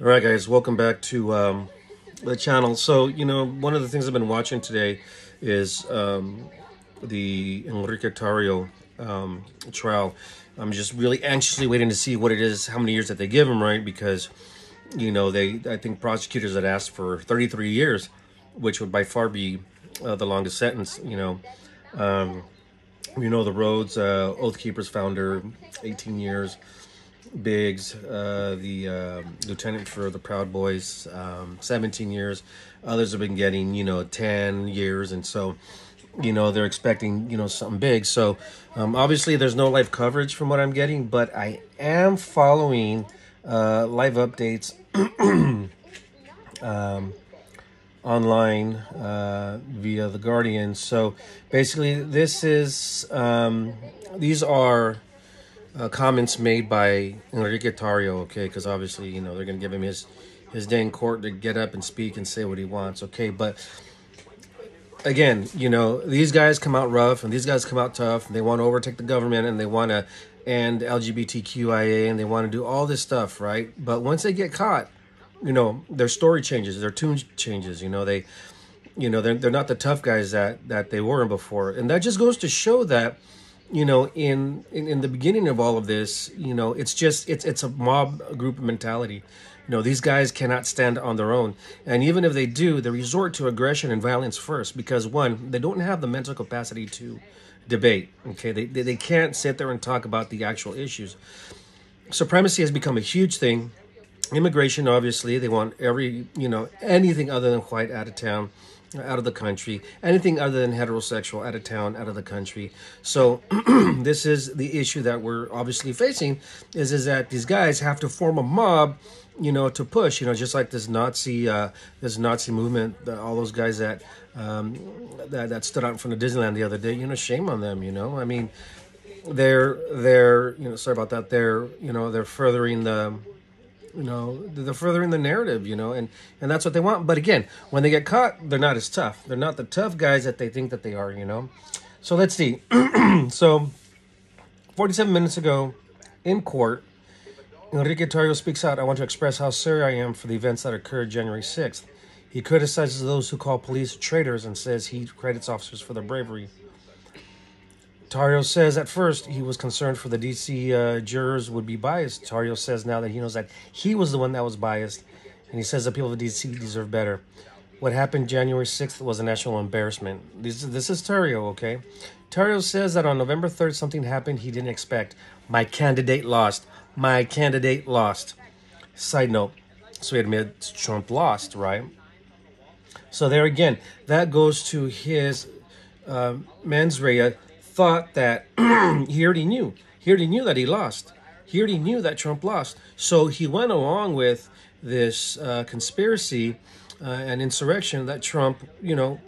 All right, guys, welcome back to um, the channel. So, you know, one of the things I've been watching today is um, the Enrique Tarrio um, trial. I'm just really anxiously waiting to see what it is, how many years that they give him, right? Because, you know, they I think prosecutors had asked for 33 years, which would by far be uh, the longest sentence, you know. Um, you know, the Rhodes, uh, Oath Keepers founder, 18 years. Biggs, uh, the uh, lieutenant for the Proud Boys, um, 17 years. Others have been getting, you know, 10 years. And so, you know, they're expecting, you know, something big. So, um, obviously, there's no live coverage from what I'm getting, but I am following uh, live updates um, online uh, via The Guardian. So, basically, this is, um, these are uh, comments made by Enrique Tarrio, okay, because obviously, you know, they're going to give him his, his day in court to get up and speak and say what he wants, okay, but again, you know, these guys come out rough and these guys come out tough and they want to overtake the government and they want to end LGBTQIA and they want to do all this stuff, right? But once they get caught, you know, their story changes, their tune changes, you know, they, you know, they're, they're not the tough guys that, that they were before. And that just goes to show that, you know, in, in in the beginning of all of this, you know, it's just it's it's a mob group mentality. You know, these guys cannot stand on their own, and even if they do, they resort to aggression and violence first because one, they don't have the mental capacity to debate. Okay, they they, they can't sit there and talk about the actual issues. Supremacy has become a huge thing. Immigration, obviously, they want every you know anything other than white out of town out of the country, anything other than heterosexual out of town, out of the country. So this is the issue that we're obviously facing is, is that these guys have to form a mob, you know, to push, you know, just like this Nazi, uh, this Nazi movement, all those guys that, um, that, that stood out in front of Disneyland the other day, you know, shame on them, you know, I mean, they're, they're, you know, sorry about that. They're, you know, they're furthering the, you know they're furthering the narrative you know and and that's what they want. But again when they get caught they're not as tough. They're not the tough guys that they think that they are you know. So let's see. So 47 minutes ago in court enrique tarrio speaks out i want to express how sorry i am for the events that occurred january 6th he criticizes those who call police traitors and says he credits officers for their bravery Tarrio says at first he was concerned for the DC uh, jurors would be biased. Tarrio says now that he knows that he was the one that was biased, and he says the people of DC deserve better. What happened January 6th was a national embarrassment. This, this is Tarrio, okay? Tarrio says that on November 3rd something happened he didn't expect. My candidate lost. My candidate lost. Side note, so he admits Trump lost, right? So there again, that goes to his uh, mens rea thought that he already knew. He already knew that he lost. He already knew that Trump lost. So he went along with this uh, conspiracy uh, and insurrection that Trump, you know,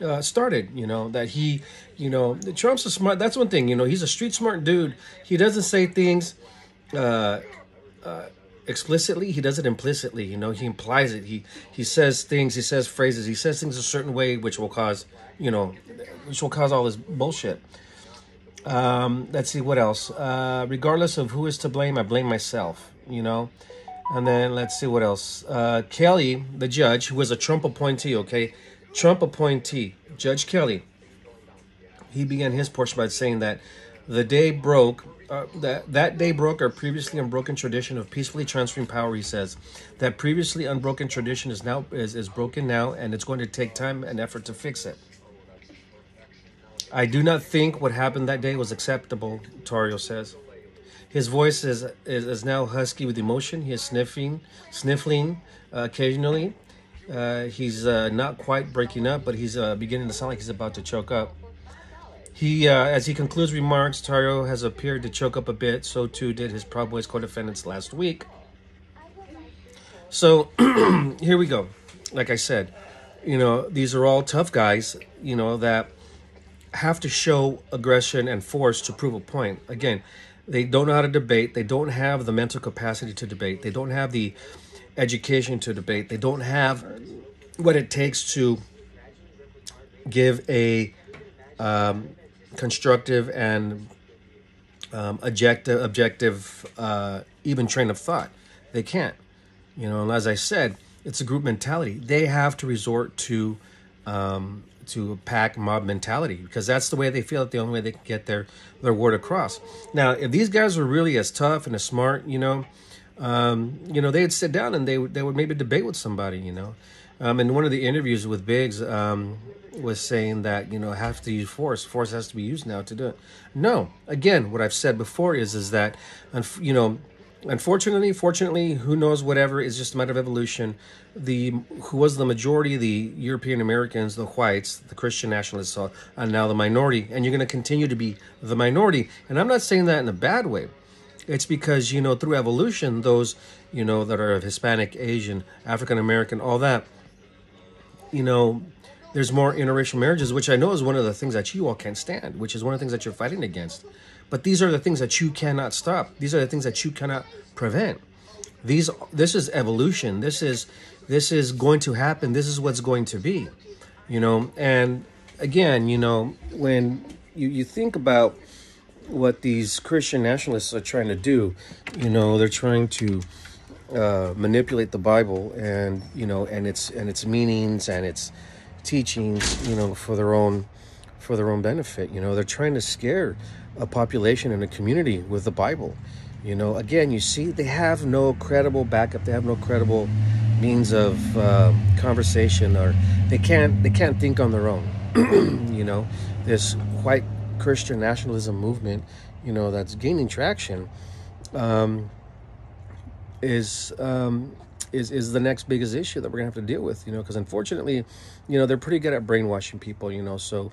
uh, started. You know that he, you know, Trump's a smart. That's one thing. You know, he's a street smart dude. He doesn't say things uh, uh, explicitly. He does it implicitly. You know, he implies it. He he says things. He says phrases. He says things a certain way, which will cause, you know, which will cause all this bullshit. Um, let's see what else. Uh, regardless of who is to blame, I blame myself. You know, and then let's see what else. Uh, Kelly, the judge, who was a Trump appointee. Okay, Trump appointee, Judge Kelly. He began his portion by saying that the day broke. Uh, that that day broke our previously unbroken tradition of peacefully transferring power. He says that previously unbroken tradition is now is, is broken now, and it's going to take time and effort to fix it. I do not think what happened that day was acceptable, Tarrio says. His voice is, is, is now husky with emotion. He is sniffing, sniffling uh, occasionally. Uh, he's uh, not quite breaking up, but he's uh, beginning to sound like he's about to choke up. He, uh, as he concludes remarks, Tarrio has appeared to choke up a bit. So too did his Proud Boys co-defendants last week. So here we go. Like I said, you know, these are all tough guys, you know, that have to show aggression and force to prove a point. Again, they don't know how to debate. They don't have the mental capacity to debate. They don't have the education to debate. They don't have what it takes to give a um, constructive and um, objective, objective, uh, even train of thought. They can't. You know, and as I said, it's a group mentality. They have to resort to um, to a pack mob mentality because that's the way they feel that the only way they can get their their word across. Now, if these guys were really as tough and as smart, you know, um, you know, they'd sit down and they they would maybe debate with somebody, you know. Um, in one of the interviews with Biggs, um, was saying that you know have to use force. Force has to be used now to do it. No, again, what I've said before is is that, you know, unfortunately, fortunately, who knows? Whatever is just a matter of evolution. The who was the majority, the European Americans, the whites, the Christian nationalists, are now the minority, and you're going to continue to be the minority. And I'm not saying that in a bad way. It's because you know through evolution, those you know that are of Hispanic, Asian, African American, all that, you know, there's more interracial marriages, which I know is one of the things that you all can't stand, which is one of the things that you're fighting against. But these are the things that you cannot stop. These are the things that you cannot prevent. These this is evolution. This is this is going to happen. This is what's going to be. You know, and again, you know, when you, you think about what these Christian nationalists are trying to do, you know, they're trying to uh, manipulate the Bible and you know and its and its meanings and its teachings, you know, for their own for their own benefit. You know, they're trying to scare a population and a community with the Bible. You know, again, you see, they have no credible backup. They have no credible means of uh, conversation, or they can't they can't think on their own. you know, this white Christian nationalism movement, you know, that's gaining traction, um, is um, is is the next biggest issue that we're gonna have to deal with. You know, because unfortunately, you know, they're pretty good at brainwashing people. You know, so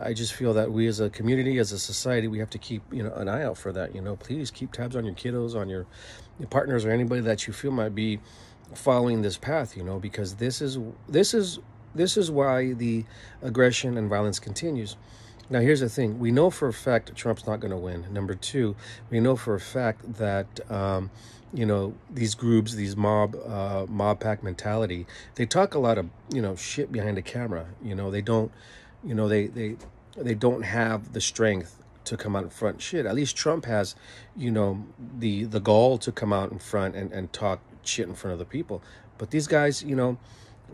I just feel that we as a community, as a society, we have to keep you know an eye out for that. You know, please keep tabs on your kiddos, on your, your partners, or anybody that you feel might be following this path. You know, because this is this is this is why the aggression and violence continues. Now, here's the thing: we know for a fact Trump's not going to win. Number two, we know for a fact that. Um, you know these groups these mob uh, mob pack mentality they talk a lot of you know shit behind the camera. You know they don't you know they they they don't have the strength to come out in front. Shit at least trump has you know the the gall to come out in front and and talk shit in front of the people. But these guys you know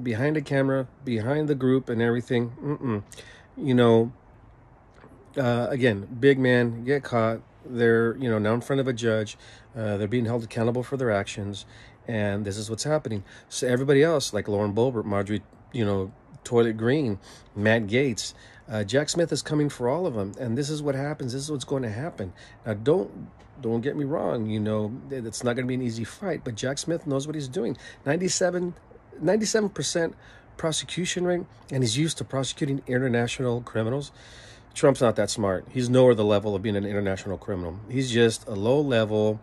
behind the camera behind the group and everything mm-mm. you know uh, again big man get caught they're you know now in front of a judge. Uh, they're being held accountable for their actions. And this is what's happening. So everybody else like lauren boebert marjorie you know toilet greene matt gaetz uh, jack smith is coming for all of them. And this is what happens. This is what's going to happen. Now don't don't get me wrong. You know it's not going to be an easy fight but jack smith knows what he's doing. 97 97% prosecution rate and he's used to prosecuting international criminals Trump's not that smart. He's nowhere the level of being an international criminal. He's just a low level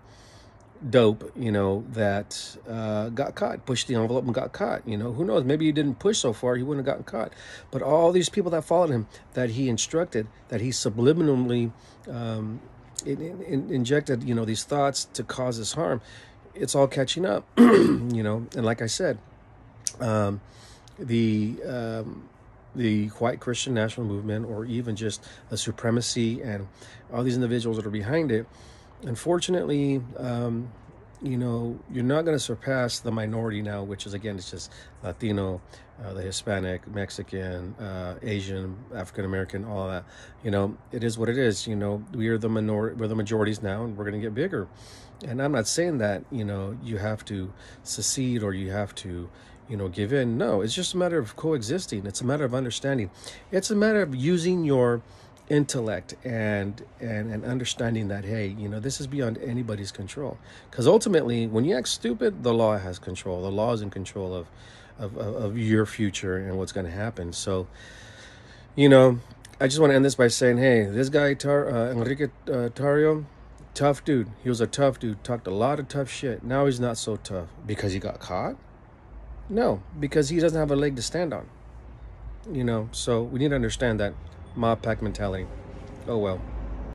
dope, you know, that uh, got caught, pushed the envelope and got caught. You know, who knows? Maybe he didn't push so far, he wouldn't have gotten caught. But all these people that followed him, that he instructed, that he subliminally um, in, in, injected, you know, these thoughts to cause this harm, it's all catching up, you know. And like I said, um, the um, the white Christian national movement or even just the supremacy and all these individuals that are behind it, unfortunately, um, you know, you're not going to surpass the minority now, which is again, it's just Latino, uh, the Hispanic, Mexican, uh, Asian, African American, all that. You know, it is what it is. You know, we are the minority, we're the majorities now, and we're going to get bigger. And I'm not saying that you know you have to secede or you have to you know, give in. No, it's just a matter of coexisting. It's a matter of understanding. It's a matter of using your intellect and and and understanding that hey, you know, this is beyond anybody's control. Because ultimately, when you act stupid, the law has control. The law is in control of of, of your future and what's going to happen. So, you know, I just want to end this by saying, hey, this guy Tar, uh, Enrique uh, Tarrio, tough dude. He was a tough dude. Talked a lot of tough shit. Now he's not so tough because he got caught no, because he doesn't have a leg to stand on. You know, so we need to understand that mob pack mentality. Oh well.